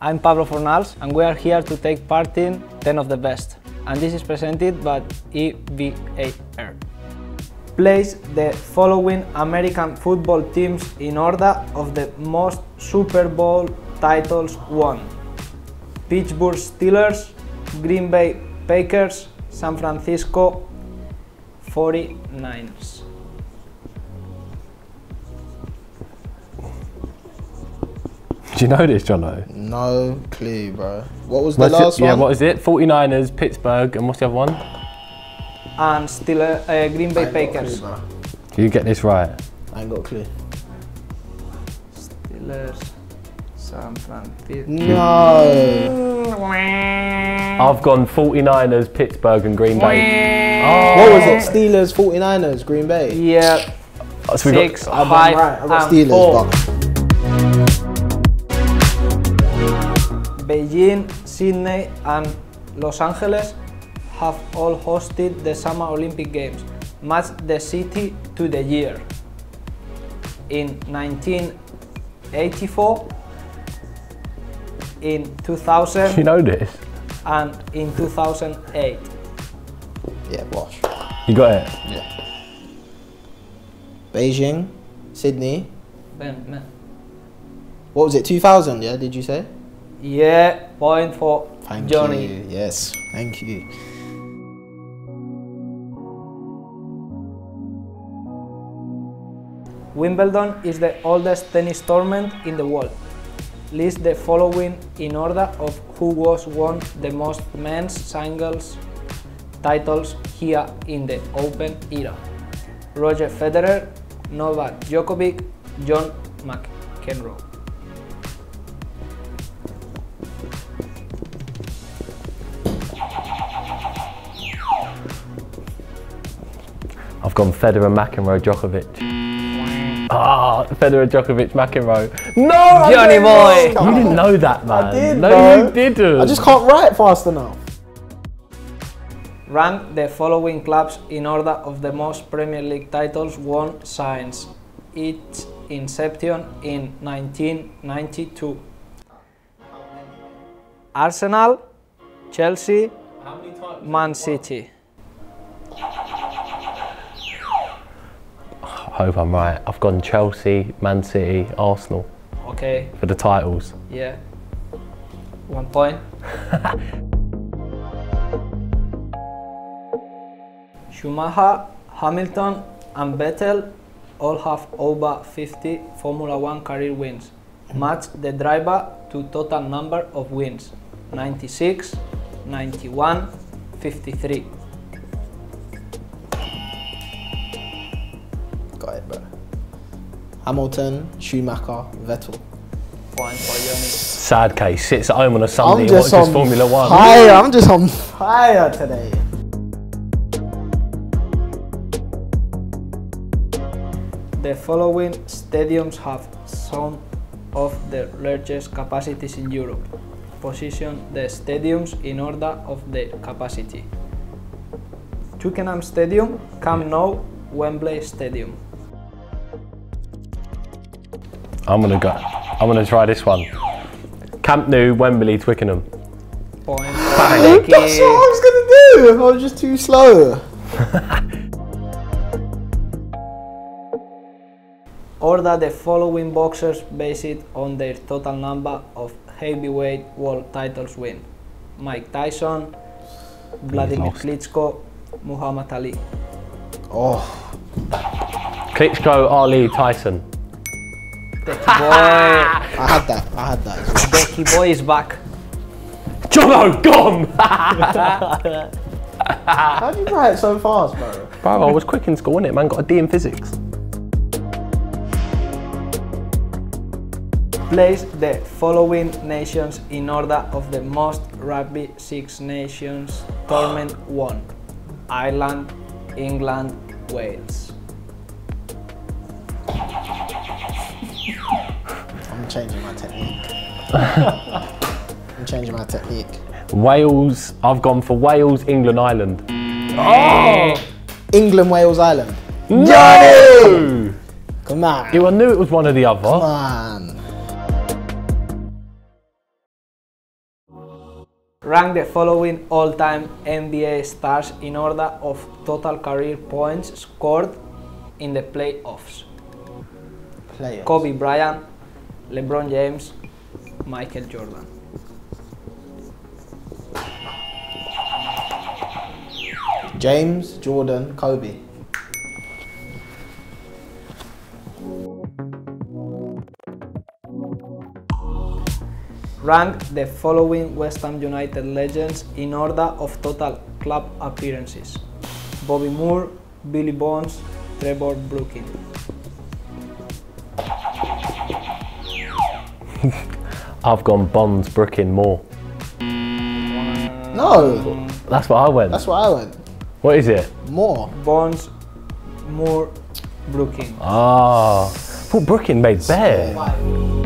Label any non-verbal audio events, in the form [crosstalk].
I'm Pablo Fornals and we are here to take part in 10 of the best. And this is presented by EVA Air. Place the following American football teams in order of the most Super Bowl titles won. Pittsburgh Steelers, Green Bay Packers, San Francisco 49ers. Do you know this, Jono? No clue, bro. What was the What's it- last Yeah, what is it? 49ers, Pittsburgh, and what's the other one? And Steeler, uh, Green Bay I ain't got a clue, Packers. bro. You get this right. I ain't got a clue. Steelers, San Francisco. No. I've gone 49ers, Pittsburgh, and Green Bay. What was it? Steelers, 49ers, Green Bay. Yeah, Oh, so we got- six, I'm five, right. I got and Steelers, four. but Beijing, Sydney, and Los Angeles have all hosted the Summer Olympic Games. Match the city to the year. In 1984, in 2000, you know this? and in 2008. yeah, watch. You got it? Yeah. Beijing, Sydney. Ben, ben. What was it? 2000? Yeah, did you say? Yeah, point for Thank Johnny. you. Yes, thank you. Wimbledon is the oldest tennis tournament in the world. List the following in order of who was won the most men's singles titles here in the Open era. Roger Federer, Novak Djokovic, John McEnroe. I've gone Federer, McEnroe, Djokovic. Ah, Federer, Djokovic, McEnroe. No, Johnny didn't boy. know. You didn't know that, man. I did, no, bro. you didn't. I just can't write fast enough. Rank the following clubs in order of the most Premier League titles won since its inception in 1992. Arsenal, Chelsea, Man City. Hope I'm right. I've gone Chelsea, Man City, Arsenal Okay, for the titles. yeah. One point. [laughs] Schumacher, Hamilton, and Vettel all have over 50 Formula One career wins. Match the driver to total number of wins 96, 91, 53. Hamilton, Schumacher, Vettel. Point for Johnny. Sad case. Sits at home on a Sunday I'm and just watches on Formula One. fire. I'm just on fire today. The following stadiums have some of the largest capacities in Europe. Position the stadiums in order of the capacity. Twickenham Stadium, Camp Nou, Wembley Stadium. I'm gonna go. I'm gonna try this one. Camp Nou, Wembley, Twickenham. Point for [laughs] That's what I was gonna do. I was just too slow. [laughs] Order the following boxers based on their total number of heavyweight world titles win. Mike Tyson, Vladimir. Klitschko, Muhammad Ali. Oh, Klitschko, Ali, Tyson. Becky Boy, [laughs] I had that. I had that. as well. Becky Boy is back. Jono, gone! [laughs] How do you play it so fast, bro? Bro, I was quick in school, innit? Man, got a D in physics. Place the following nations in order of the most Rugby Six Nations tournament won. Ireland, England, Wales. I'm changing my technique. I'm changing my technique. Wales, I've gone for Wales, England, Ireland. Oh! England, Wales, Ireland. No! Come on. I knew it was one or the other. Come on. Rank the following all-time NBA stars in order of total career points scored in the playoffs. Players. Kobe Bryant, LeBron James, Michael Jordan. James, Jordan, Kobe. Rank the following West Ham United legends in order of total club appearances. Bobby Moore, Billy Bonds, Trevor Brooking. [laughs] I've gone Bonds, Brookin, Moore. No, That's what I went. that's what I went. what is it? More. Bonds, Moore, Brooking. Ah, I thought Brookin made bear. Five.